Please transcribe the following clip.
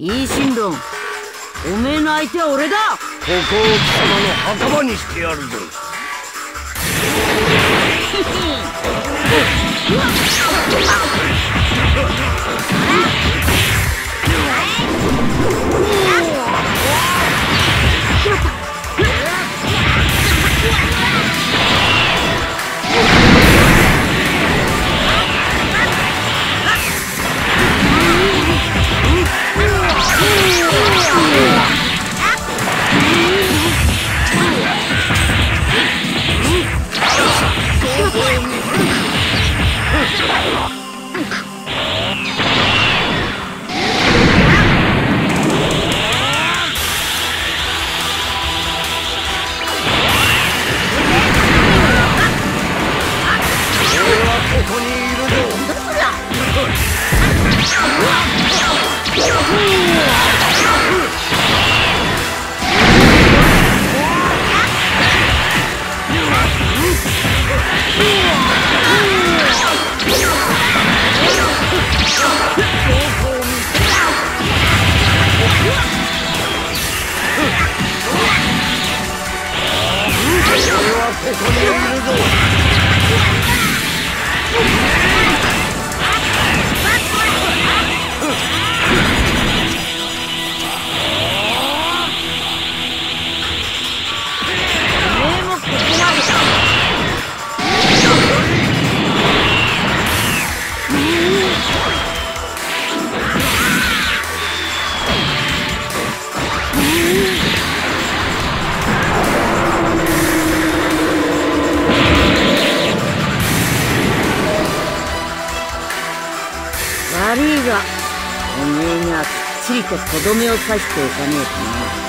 いい神論おめえの相手は俺だ。ここを貴様の墓場にしてやるぞ。Oh, ここに悪いがおめえにはきっちりととどめを刺しておかねえとな。